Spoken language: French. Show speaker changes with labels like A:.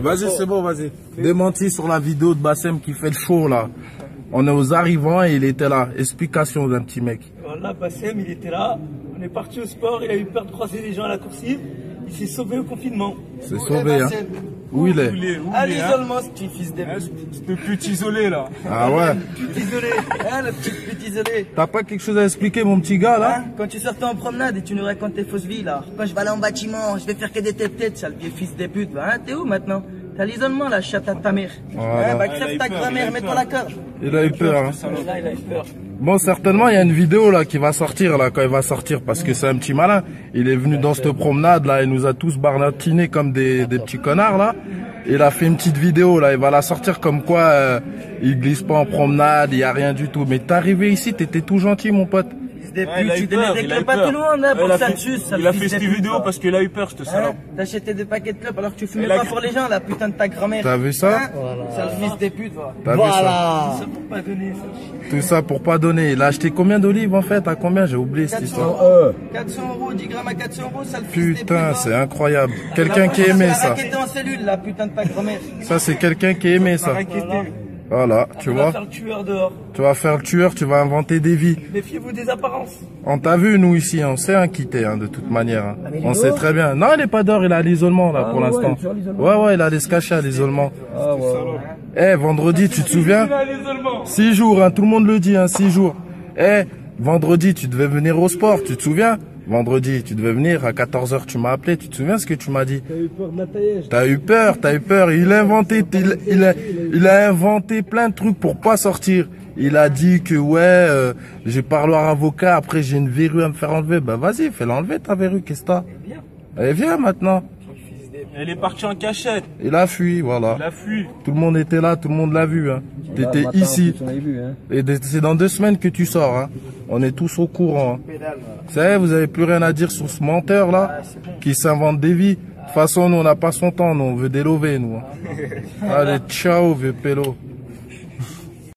A: Vas-y, c'est bon, vas-y. Démenti sur la vidéo de Bassem qui fait le show là. On est aux arrivants et il était là. Explication d'un petit mec.
B: Voilà, Bassem, il était là. On est parti au sport. Il a eu peur de croiser les gens à la coursive. Il s'est sauvé au confinement.
A: C'est sauvé, hein. Où il est?
B: À l'isolement, ce petit fils de
C: Ce petit isolé là.
A: Ah ouais.
B: Petit isolé. Hein, le petit pute isolé.
A: T'as pas quelque chose à expliquer, mon petit gars là?
B: Hein, quand tu sortais en promenade et tu nous racontes tes fausses vies là. Quand je vais aller en bâtiment, je vais faire que des têtes-têtes, sale vieux fils de pute. Hein, t'es où maintenant? T'as l'isolement là, chatte à ta mère.
A: Voilà.
B: Hein, bah
C: Il a
B: crève
C: eu
B: ta
C: peur,
B: grand-mère, mets-toi la corde.
A: Il a eu peur. Hein.
B: Là, il a eu peur.
A: Bon, certainement, il y a une vidéo là qui va sortir là quand il va sortir parce que c'est un petit malin. Il est venu dans cette promenade là, il nous a tous barnatinés comme des, des petits connards là. Il a fait une petite vidéo là, il va la sortir comme quoi euh, il glisse pas en promenade, il y a rien du tout. Mais t'es arrivé ici, t'étais tout gentil mon pote.
C: Ouais, il a
B: tu
C: eu
B: donnais
C: peur,
B: des
C: il a eu peur.
B: tout le monde hein, pour
C: a
B: que ça
C: fait-
B: te suce, sale
C: Il a
B: fils
C: fait
B: de
C: cette
B: pute,
C: vidéo
B: va.
C: parce qu'il a eu peur, ce
B: Hein
C: salaud.
B: T'achetais des paquets de clopes alors que tu fumais
C: a-
B: pas pour les gens, la putain de ta grand-mère.
A: T'as vu ça
B: Hein Sale fils de pute, va.
A: T'as vu ça
B: Ça pour pas donner, ça.
A: Tout ça pour pas donner. Il a acheté combien d'olives en fait À combien J'ai oublié cette
B: 400
A: histoire.
B: euros, 400 euros, 10 grammes à 400 euros, sale fils de pute.
A: Putain, c'est incroyable. Quelqu'un qui aimait ça.
B: raquetté en cellule, la putain de ta grand-mère.
A: Ça, c'est quelqu'un qui aimait ça. Voilà, tu
B: On va
A: vois.
B: faire le tueur dehors.
A: Tu vas faire le tueur, tu vas inventer des vies.
B: Méfiez-vous des apparences.
A: On t'a vu, nous, ici, on sait hein, quitter, hein, de toute manière. hein.
B: est
A: On sait très bien. Non, il est pas dehors, il est à l'isolement, là, pour
B: ouais,
A: l'instant. Ouais, ouais, il allait se cacher à l'isolement.
B: Ah ouais.
A: Eh, vendredi, tu te souviens? Six jours, hein, tout le monde le dit, hein, six jours. Eh, vendredi, tu devais venir au sport, tu te souviens? Vendredi, tu devais venir, à 14h, tu m'as appelé, tu te souviens ce que tu m'as dit
B: T'as eu peur de Nathalie
A: T'as eu peur, t'as eu peur. Il a inventé, il, il a, il a inventé plein de trucs pour pas sortir. Il a dit que ouais, euh, j'ai parlé à avocat. Après j'ai une verrue à me faire enlever. Bah vas-y, fais l'enlever ta verrue. Qu'est-ce que t'as
B: Viens.
A: Allez viens maintenant.
C: Elle est partie en cachette.
A: Il a fui, voilà.
C: Il a fui.
A: Tout le monde était là, tout le monde l'a vu. Hein. T'étais ici. Et de- c'est dans deux semaines que tu sors. Hein. On est tous au courant. Hein. Vous savez, vous avez plus rien à dire sur ce menteur là qui s'invente des vies. De toute façon, nous on n'a pas son temps. Nous on veut délover nous. hein. Allez, ciao, vieux pélo.